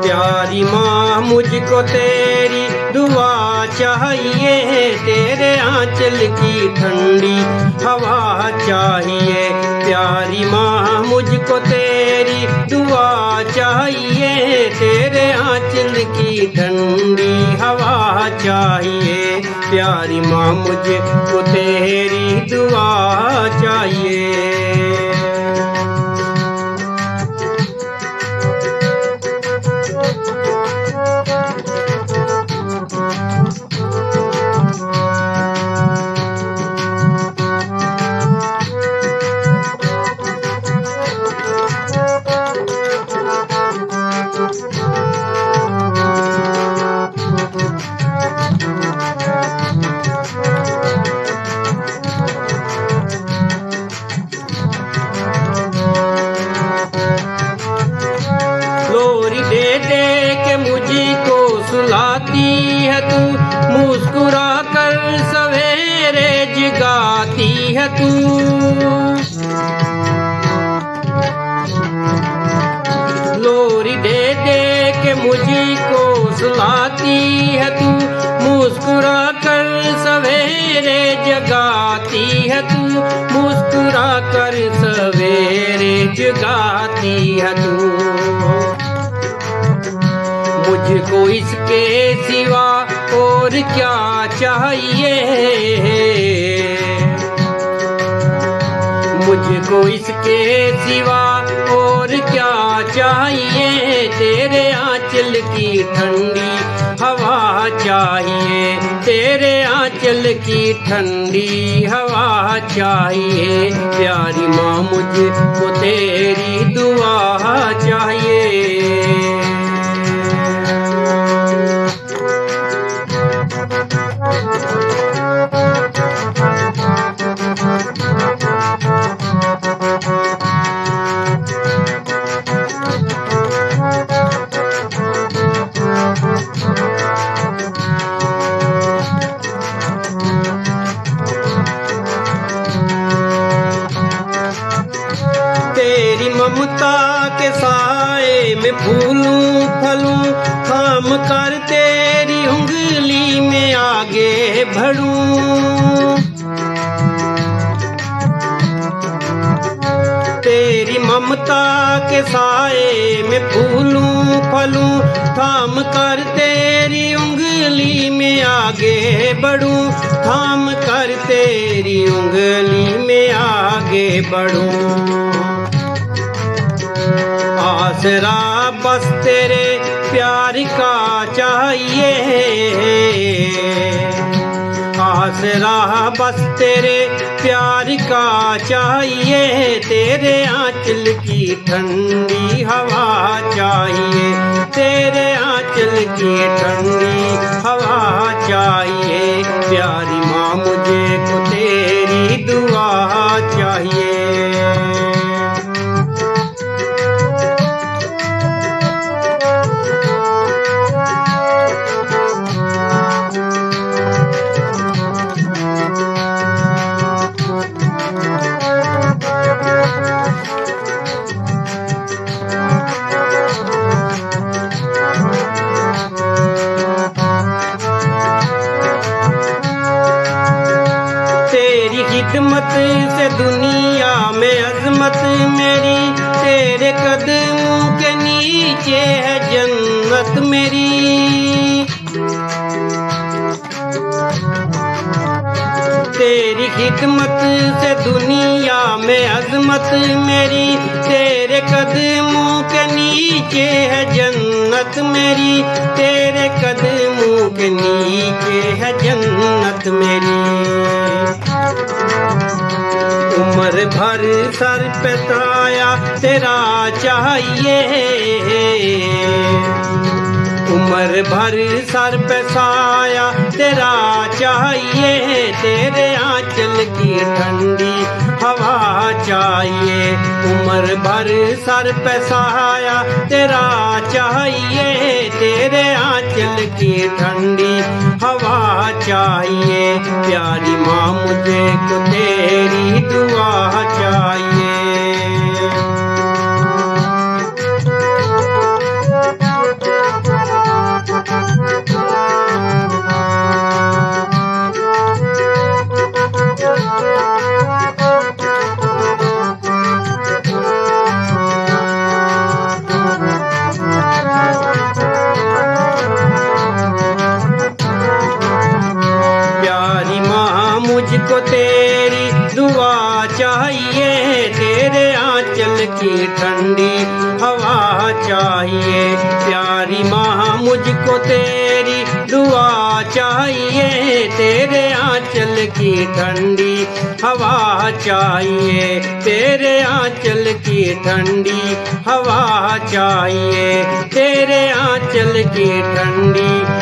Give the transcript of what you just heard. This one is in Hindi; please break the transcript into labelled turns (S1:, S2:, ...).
S1: प्यारी माँ मुझको तेरी दुआ चाहिए, तेरे आंचल की ठंडी हवा चाहिए। प्यारी माँ, मुझको तेरी दुआ चाहिए, तेरे आंचल की ठंडी हवा चाहिए। प्यारी माँ, मुझको तेरी दुआ चाहिए। दे दे के मुझको सुलाती है तू। मुस्कुरा कर सवेरे जगाती है तू। लोरी दे दे के मुझको सुलाती है तू। मुस्कुरा कर सवेरे जगाती है तू। मुस्कुरा कर सवेरे जगाती है तू। मुझको इसके सिवा और क्या चाहिए? मुझको इसके सिवा और क्या चाहिए? तेरे आंचल की ठंडी हवा चाहिए। तेरे आंचल की ठंडी हवा चाहिए। प्यारी माँ, मुझको तेरी दुआ चाहिए ममता के साए में फूलूं फलूं, थाम कर तेरी उंगली में आगे बढ़ूं। तेरी ममता के साए में फूलूं फलूं, थाम कर तेरी उंगली में आगे बढ़ूं। थाम कर तेरी उंगली में आगे बढ़ूं। आसरा बस तेरे प्यार का चाहिए। आसरा, बस तेरे प्यार का चाहिए। तेरे आंचल की ठंडी हवा चाहिए। तेरे आंचल की ठंडी हवा चाहिए। प्यारी माँ मेरी। तेरी खिदमत से दुनिया में अजमत मेरी। तेरे कदमों के नीचे है जन्नत मेरी। तेरे कदमों के नीचे है जन्नत मेरी। उम्र भर सर पे तेरा चाहिए। उम्र भर सर पे साया, तेरा चाहिए, तेरे आंचल की ठंडी हवा चाहिए। उम्र भर सर पे सहाया तेरा चाहिए, तेरे आंचल की ठंडी हवा चाहिए। प्यारी माँ, मुझे को तेरी दुआ चाहिए। मुझको तेरी दुआ चाहिए, तेरे आंचल की ठंडी हवा चाहिए। प्यारी माँ, मुझको तेरी दुआ चाहिए, तेरे आंचल की ठंडी हवा चाहिए। तेरे आंचल की ठंडी हवा चाहिए, तेरे आंचल की ठंडी